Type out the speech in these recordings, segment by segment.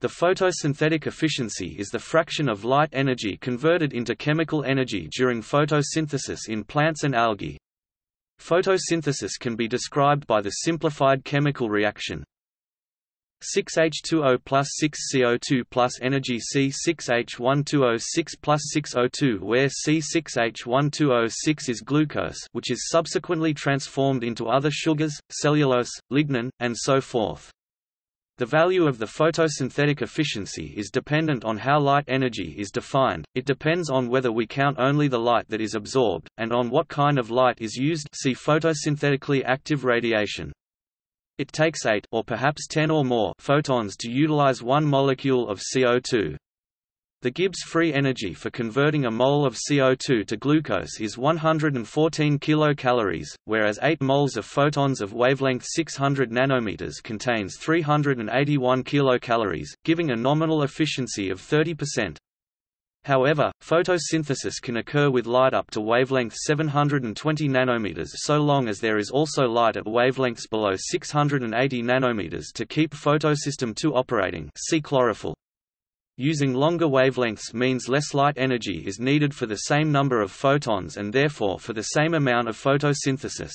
The photosynthetic efficiency is the fraction of light energy converted into chemical energy during photosynthesis in plants and algae. Photosynthesis can be described by the simplified chemical reaction 6H2O plus 6CO2 plus energy C6H12O6 plus 6O2 where C6H12O6 is glucose which is subsequently transformed into other sugars, cellulose, lignin, and so forth. The value of the photosynthetic efficiency is dependent on how light energy is defined, it depends on whether we count only the light that is absorbed, and on what kind of light is used see photosynthetically active radiation. It takes 8 or perhaps 10 or more photons to utilize one molecule of CO2. The Gibbs free energy for converting a mole of CO2 to glucose is 114 kilocalories, whereas 8 moles of photons of wavelength 600 nanometers contains 381 kilocalories, giving a nominal efficiency of 30%. However, photosynthesis can occur with light up to wavelength 720 nanometers so long as there is also light at wavelengths below 680 nanometers to keep photosystem 2 operating see chlorophyll. Using longer wavelengths means less light energy is needed for the same number of photons and therefore for the same amount of photosynthesis.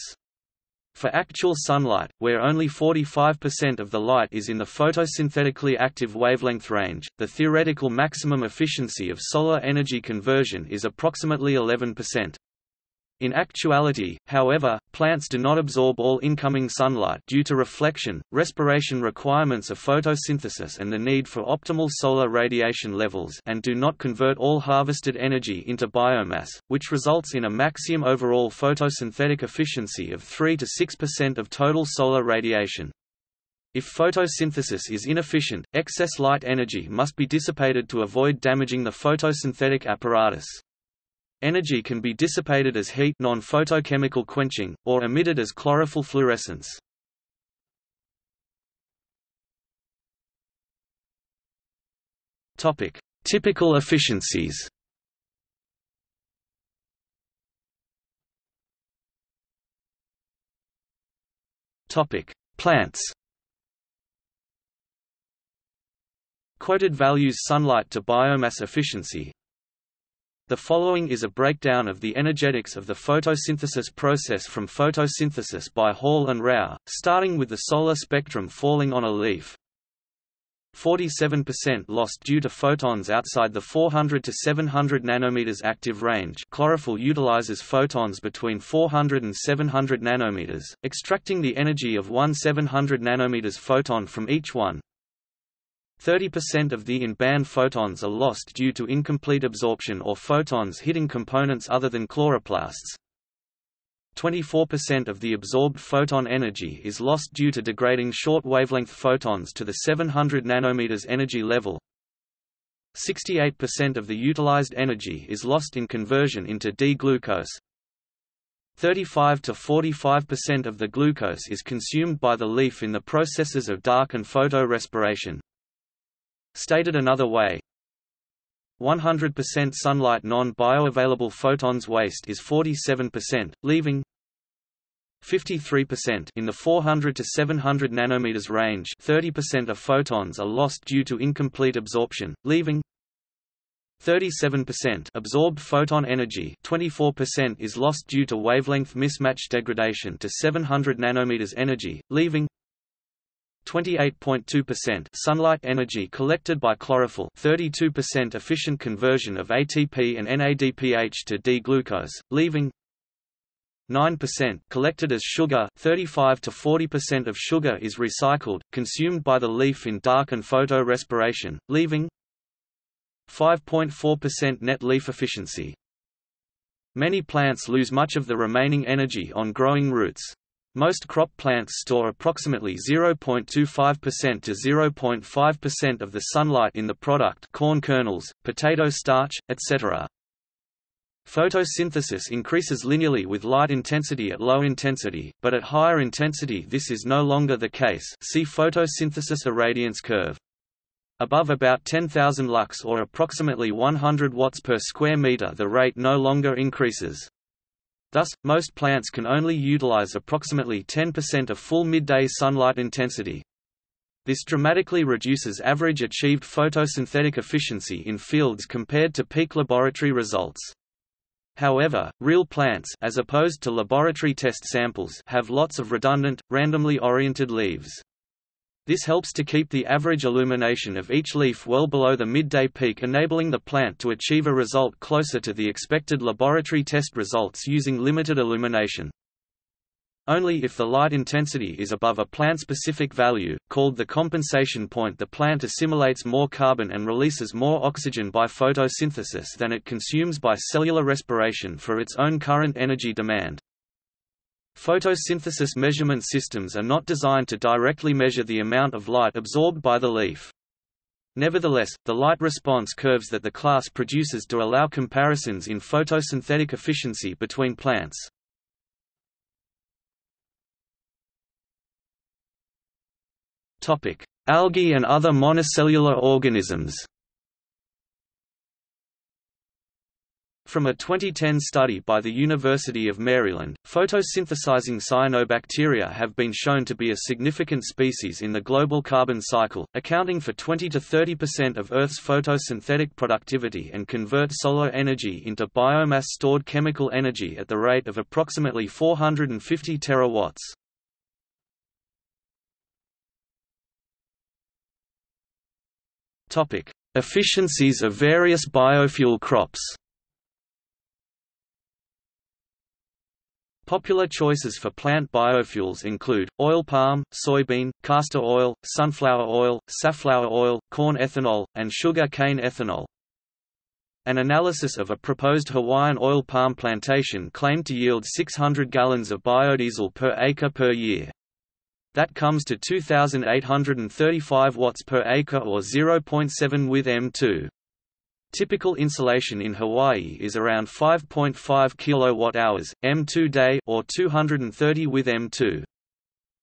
For actual sunlight, where only 45% of the light is in the photosynthetically active wavelength range, the theoretical maximum efficiency of solar energy conversion is approximately 11%. In actuality, however, plants do not absorb all incoming sunlight due to reflection, respiration requirements of photosynthesis and the need for optimal solar radiation levels and do not convert all harvested energy into biomass, which results in a maximum overall photosynthetic efficiency of 3 to 6% of total solar radiation. If photosynthesis is inefficient, excess light energy must be dissipated to avoid damaging the photosynthetic apparatus. Energy can be dissipated as heat non-photochemical quenching, or emitted as chlorophyll fluorescence. Typical efficiencies. Plants. Quoted values sunlight to biomass efficiency the following is a breakdown of the energetics of the photosynthesis process from photosynthesis by Hall and Rao, starting with the solar spectrum falling on a leaf. 47% lost due to photons outside the 400 to 700 nanometers active range. Chlorophyll utilizes photons between 400 and 700 nanometers, extracting the energy of one 700 nanometers photon from each one. 30% of the in-band photons are lost due to incomplete absorption or photons hitting components other than chloroplasts. 24% of the absorbed photon energy is lost due to degrading short-wavelength photons to the 700 nanometers energy level. 68% of the utilized energy is lost in conversion into D-glucose. 35 to 45% of the glucose is consumed by the leaf in the processes of dark and photorespiration. Stated another way, 100% sunlight non-bioavailable photons waste is 47%, leaving 53% in the 400 to 700 nanometers range. 30% of photons are lost due to incomplete absorption, leaving 37% absorbed photon energy. 24% is lost due to wavelength mismatch degradation to 700 nanometers energy, leaving 28.2% sunlight energy collected by chlorophyll 32% efficient conversion of ATP and NADPH to D-glucose, leaving 9% collected as sugar 35 to 40% of sugar is recycled, consumed by the leaf in dark and photorespiration, leaving 5.4% net leaf efficiency. Many plants lose much of the remaining energy on growing roots. Most crop plants store approximately 0.25% to 0.5% of the sunlight in the product corn kernels, potato starch, etc. Photosynthesis increases linearly with light intensity at low intensity, but at higher intensity this is no longer the case see photosynthesis irradiance curve. Above about 10,000 lux or approximately 100 watts per square meter the rate no longer increases. Thus, most plants can only utilize approximately 10% of full midday sunlight intensity. This dramatically reduces average achieved photosynthetic efficiency in fields compared to peak laboratory results. However, real plants as opposed to laboratory test samples have lots of redundant, randomly oriented leaves. This helps to keep the average illumination of each leaf well below the midday peak enabling the plant to achieve a result closer to the expected laboratory test results using limited illumination. Only if the light intensity is above a plant-specific value, called the compensation point the plant assimilates more carbon and releases more oxygen by photosynthesis than it consumes by cellular respiration for its own current energy demand. Photosynthesis measurement systems are not designed to directly measure the amount of light absorbed by the leaf. Nevertheless, the light response curves that the class produces do allow comparisons in photosynthetic efficiency between plants. Algae and other monocellular organisms From a 2010 study by the University of Maryland, photosynthesizing cyanobacteria have been shown to be a significant species in the global carbon cycle, accounting for 20 to 30% of Earth's photosynthetic productivity and convert solar energy into biomass-stored chemical energy at the rate of approximately 450 terawatts. Efficiencies of various biofuel crops. Popular choices for plant biofuels include, oil palm, soybean, castor oil, sunflower oil, safflower oil, corn ethanol, and sugar cane ethanol. An analysis of a proposed Hawaiian oil palm plantation claimed to yield 600 gallons of biodiesel per acre per year. That comes to 2,835 watts per acre or 0.7 with M2. Typical insolation in Hawaii is around 5.5 kilowatt-hours, M2 day or 230 with M2.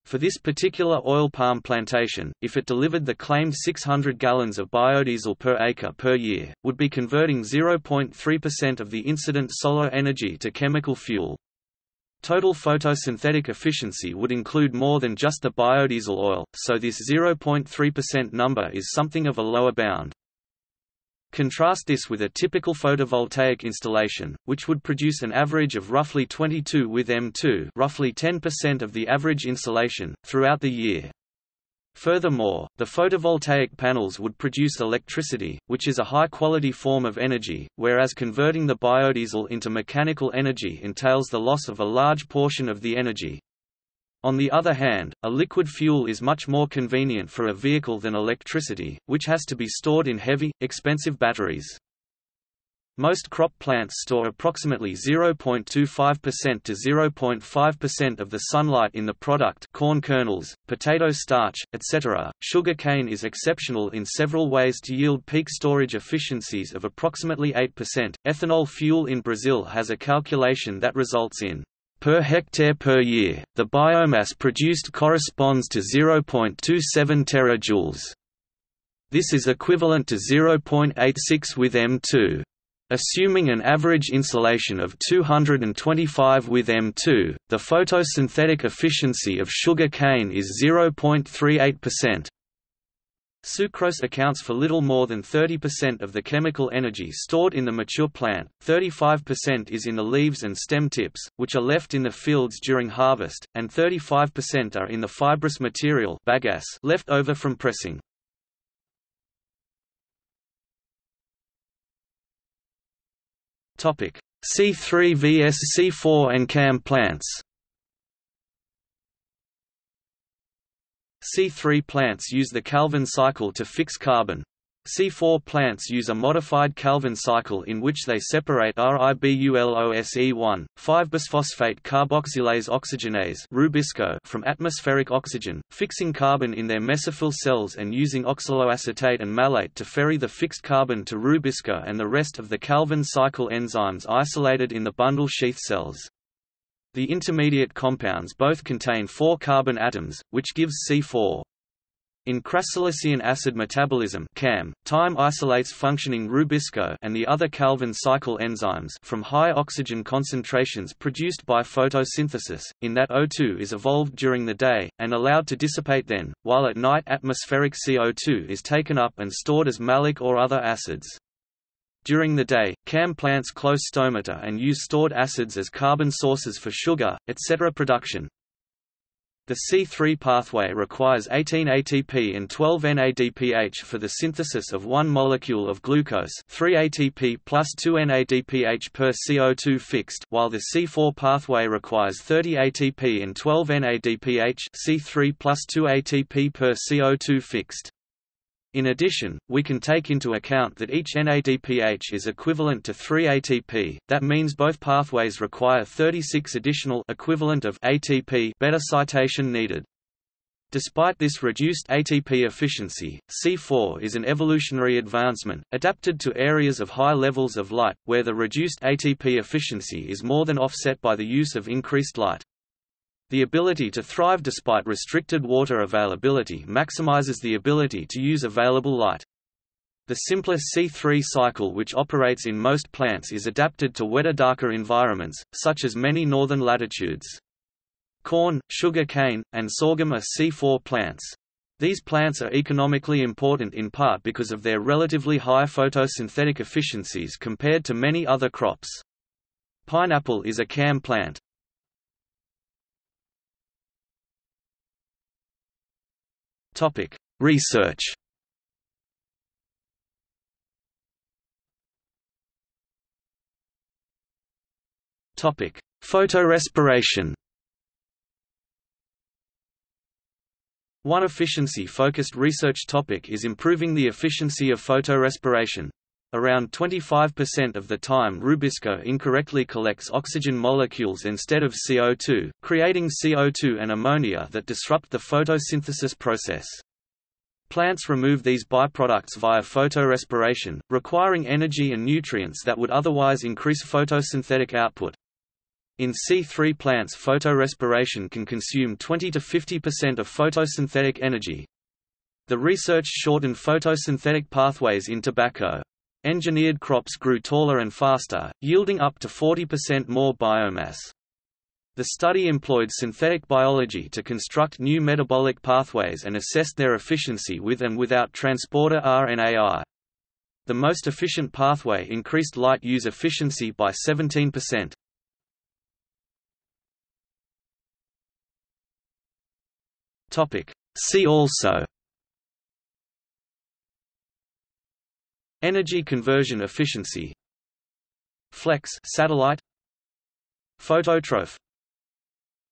For this particular oil palm plantation, if it delivered the claimed 600 gallons of biodiesel per acre per year, would be converting 0.3% of the incident solar energy to chemical fuel. Total photosynthetic efficiency would include more than just the biodiesel oil, so this 0.3% number is something of a lower bound. Contrast this with a typical photovoltaic installation, which would produce an average of roughly 22 with M2 roughly 10% of the average installation, throughout the year. Furthermore, the photovoltaic panels would produce electricity, which is a high-quality form of energy, whereas converting the biodiesel into mechanical energy entails the loss of a large portion of the energy. On the other hand, a liquid fuel is much more convenient for a vehicle than electricity, which has to be stored in heavy, expensive batteries. Most crop plants store approximately 0.25% to 0.5% of the sunlight in the product corn kernels, potato starch, etc. Sugar cane is exceptional in several ways to yield peak storage efficiencies of approximately 8%. Ethanol fuel in Brazil has a calculation that results in per hectare per year, the biomass produced corresponds to 0.27 terajoules. This is equivalent to 0.86 with M2. Assuming an average insolation of 225 with M2, the photosynthetic efficiency of sugar cane is 0.38%. Sucrose accounts for little more than 30% of the chemical energy stored in the mature plant, 35% is in the leaves and stem tips, which are left in the fields during harvest, and 35% are in the fibrous material bagasse left over from pressing. Topic: C3 vs C4 and CAM plants. C3 plants use the Calvin cycle to fix carbon. C4 plants use a modified Calvin cycle in which they separate ribulose-1, 5-bisphosphate carboxylase oxygenase Rubisco from atmospheric oxygen, fixing carbon in their mesophyll cells and using oxaloacetate and malate to ferry the fixed carbon to Rubisco and the rest of the Calvin cycle enzymes isolated in the bundle sheath cells. The intermediate compounds both contain four carbon atoms, which gives C4. In crassulacean acid metabolism CAM, time isolates functioning rubisco and the other Calvin cycle enzymes from high oxygen concentrations produced by photosynthesis, in that O2 is evolved during the day, and allowed to dissipate then, while at night atmospheric CO2 is taken up and stored as malic or other acids. During the day, CAM plants close stomata and use stored acids as carbon sources for sugar, etc. production. The C3 pathway requires 18 ATP and 12 NADPH for the synthesis of one molecule of glucose 3 ATP plus 2 NADPH per CO2 fixed while the C4 pathway requires 30 ATP and 12 NADPH C3 plus 2 ATP per CO2 fixed. In addition, we can take into account that each NADPH is equivalent to 3 ATP, that means both pathways require 36 additional equivalent of ATP beta citation needed. Despite this reduced ATP efficiency, C4 is an evolutionary advancement, adapted to areas of high levels of light, where the reduced ATP efficiency is more than offset by the use of increased light. The ability to thrive despite restricted water availability maximizes the ability to use available light. The simpler C3 cycle which operates in most plants is adapted to wetter darker environments, such as many northern latitudes. Corn, sugar cane, and sorghum are C4 plants. These plants are economically important in part because of their relatively high photosynthetic efficiencies compared to many other crops. Pineapple is a CAM plant. Topic: Research. Topic: Photorespiration. One efficiency-focused research topic is improving the efficiency of photorespiration. Around 25% of the time Rubisco incorrectly collects oxygen molecules instead of CO2, creating CO2 and ammonia that disrupt the photosynthesis process. Plants remove these byproducts via photorespiration, requiring energy and nutrients that would otherwise increase photosynthetic output. In C3 plants photorespiration can consume 20 to 50% of photosynthetic energy. The research shortened photosynthetic pathways in tobacco. Engineered crops grew taller and faster, yielding up to 40% more biomass. The study employed synthetic biology to construct new metabolic pathways and assessed their efficiency with and without transporter RNAi. The most efficient pathway increased light use efficiency by 17%. See also Energy conversion efficiency Flex satellite Phototroph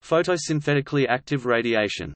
Photosynthetically active radiation